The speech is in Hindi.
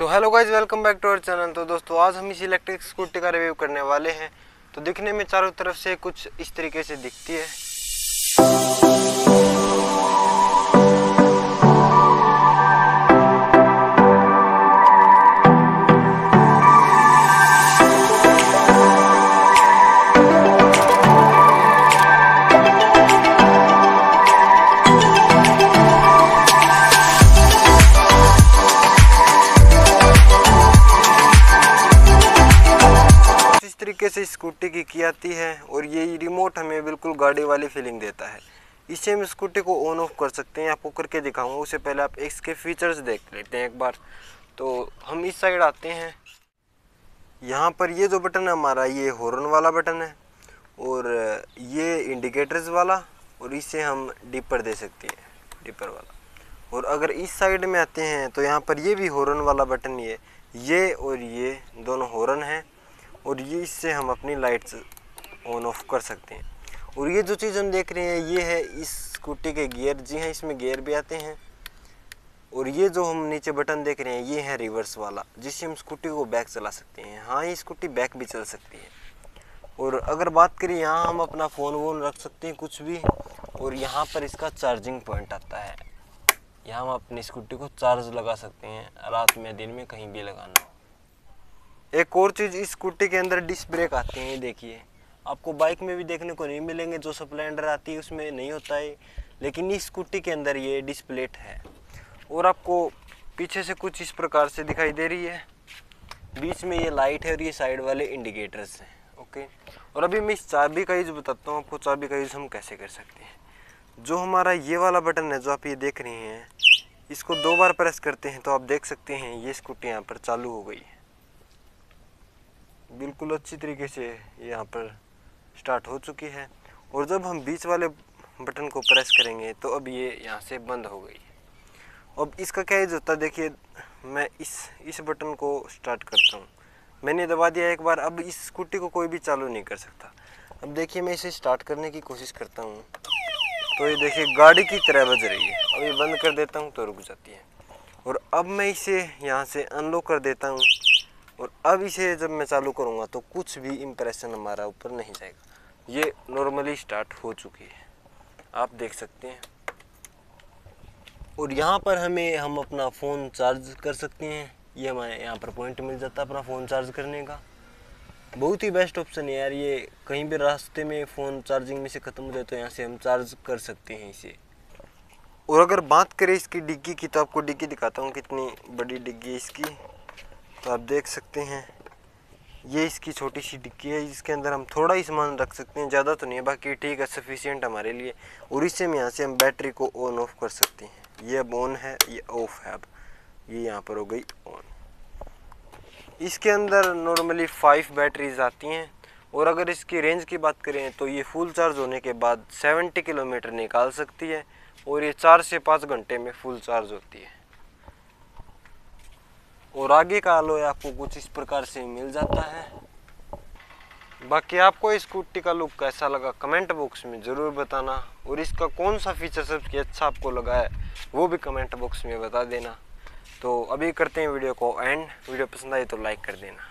तो hello guys welcome back to our channel तो दोस्तों, आज हम इस इलेक्ट्रिक स्कूटी का रिव्यू करने वाले हैं। तो दिखने में चारों तरफ़ से कुछ इस तरीके से दिखती है। इस तरीके से स्कूटी की की आती है और ये रिमोट हमें बिल्कुल गाड़ी वाली फीलिंग देता है। इससे हम स्कूटी को ऑन ऑफ़ कर सकते हैं, आपको करके दिखाऊँगा। उससे पहले आप इसके फीचर्स देख लेते हैं एक बार। तो हम इस साइड आते हैं। यहाँ पर ये जो बटन है, हमारा ये हॉर्न वाला बटन है और ये इंडिकेटर्स वाला और इसे हम डिपर दे सकते हैं डिपर वाला। और अगर इस साइड में आते हैं तो यहाँ पर ये भी हॉर्न वाला बटन ये ये और ये दोनों हॉर्न हैं। और ये इससे हम अपनी लाइट्स ऑन ऑफ़ कर सकते हैं। और ये जो चीज़ हम देख रहे हैं, ये है इस स्कूटी के गियर जी हाँ इसमें गियर भी आते हैं। और ये जो हम नीचे बटन देख रहे हैं, ये है रिवर्स वाला, जिससे हम स्कूटी को बैक चला सकते हैं। हाँ ये स्कूटी बैक भी चल सकती है। और अगर बात करें, यहाँ हम अपना फ़ोन वोन रख सकते हैं कुछ भी, और यहाँ पर इसका चार्जिंग पॉइंट आता है। यहाँ हम अपनी स्कूटी को चार्ज लगा सकते हैं, रात में, दिन में कहीं भी लगाना हो। एक और चीज़, इस स्कूटी के अंदर डिस्क ब्रेक आते हैं, देखिए। आपको बाइक में भी देखने को नहीं मिलेंगे, जो स्प्लेंडर आती है, उसमें नहीं होता है। लेकिन इस स्कूटी के अंदर ये डिस्प्लेट है। और आपको पीछे से कुछ इस प्रकार से दिखाई दे रही है। बीच में ये लाइट है और ये साइड वाले इंडिकेटर्स हैं, ओके? और अभी मैं इस चाबी का यूज़ बताता हूँ, आपको चाबी का यूज़ हम कैसे कर सकते हैं। जो हमारा ये वाला बटन है, जो आप ये देख रहे हैं, इसको दो बार प्रेस करते हैं तो आप देख सकते हैं, ये स्कूटी यहाँ पर चालू हो गई है। बिल्कुल अच्छी तरीके से यहाँ पर स्टार्ट हो चुकी है। और जब हम बीच वाले बटन को प्रेस करेंगे तो अब ये यहाँ से बंद हो गई है। अब इसका क्या यूज़ होता है? देखिए, मैं इस इस बटन को स्टार्ट करता हूँ। मैंने दबा दिया एक बार, अब इस स्कूटी को कोई भी चालू नहीं कर सकता। अब देखिए, मैं इसे स्टार्ट करने की कोशिश करता हूँ। तो ये देखिए, गाड़ी की तरह बज रही है। अब ये बंद कर देता हूँ तो रुक जाती है। और अब मैं इसे यहाँ से अनलॉक कर देता हूँ। और अब इसे जब मैं चालू करूँगा तो कुछ भी इम्प्रेशन हमारा ऊपर नहीं जाएगा। ये नॉर्मली स्टार्ट हो चुकी है। आप देख सकते हैं। और यहाँ पर हमें, हम अपना फ़ोन चार्ज कर सकते हैं। ये हमारे, यहाँ पर पॉइंट मिल जाता है अपना फ़ोन चार्ज करने का। बहुत ही बेस्ट ऑप्शन है यार ये। कहीं भी रास्ते में फ़ोन चार्जिंग में से ख़त्म हो जाए तो यहाँ से हम चार्ज कर सकते हैं इसे। और अगर बात करें इसकी डिग्गी की तो आपको डिग्गी दिखाता हूँ कितनी बड़ी डिग्गी इसकी। तो आप देख सकते हैं। ये इसकी छोटी सी डिक्की है जिसके अंदर हम थोड़ा ही सामान रख सकते हैं, ज़्यादा तो नहीं है, बाकी ठीक है सफिशियंट हमारे लिए। और इससे हम यहाँ से हम बैटरी को ऑन ऑफ़ कर सकते हैं। ये अब ऑन है, ये ऑफ़ है अब। ये यहाँ पर हो गई ऑन इसके अंदर नॉर्मली फाइव बैटरीज आती हैं। और अगर इसकी रेंज की बात करें तो ये फुल चार्ज होने के बाद 70 किलोमीटर निकाल सकती है। और ये चार से पाँच घंटे में फुल चार्ज होती है। और आगे का आलोय आपको कुछ इस प्रकार से मिल जाता है। बाकी आपको इस स्कूटी का लुक कैसा लगा कमेंट बॉक्स में ज़रूर बताना और इसका कौन सा फीचर सबसे अच्छा आपको लगा है, वो भी कमेंट बॉक्स में बता देना। तो अभी करते हैं वीडियो को एंड, वीडियो पसंद आई तो लाइक कर देना।